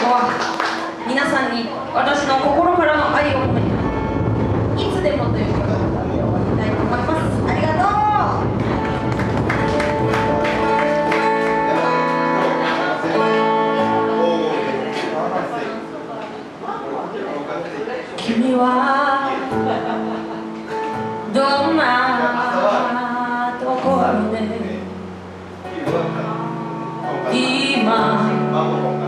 後は皆さんに私の心から。の愛を込めていつでもということで終わりたいと思いますありがとう君はどんなところで今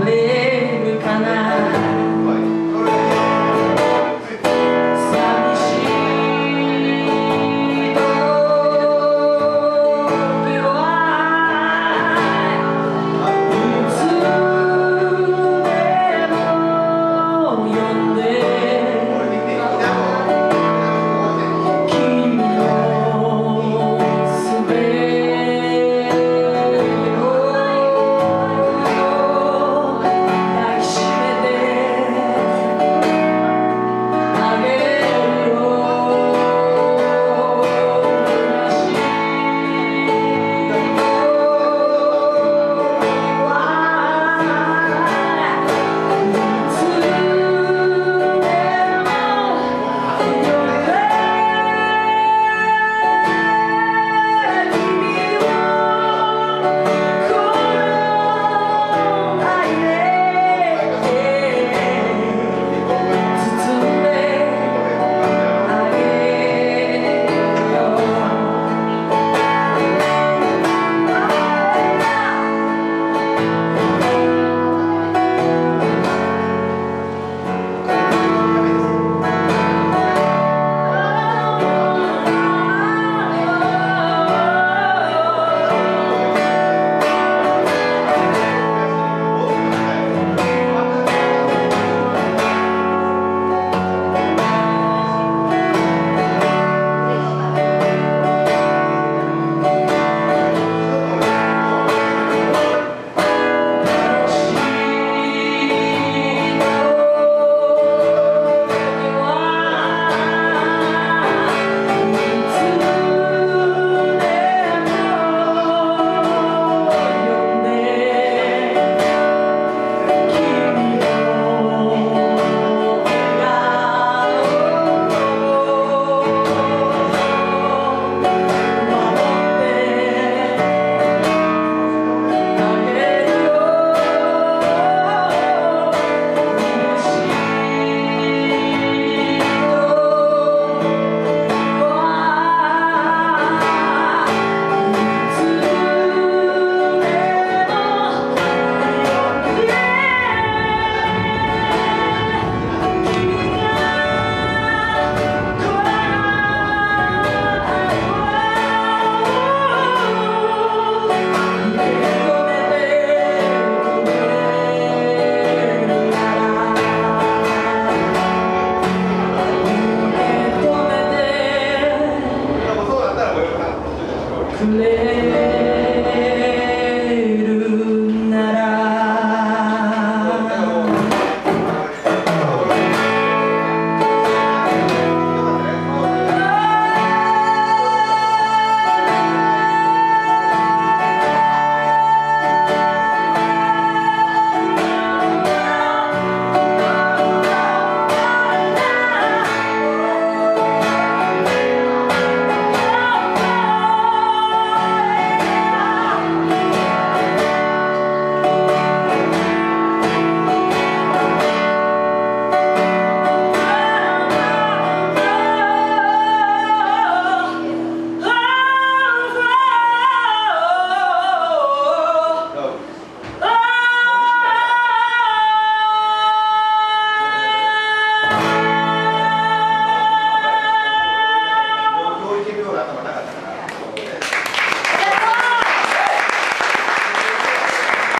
くれるかな。くれ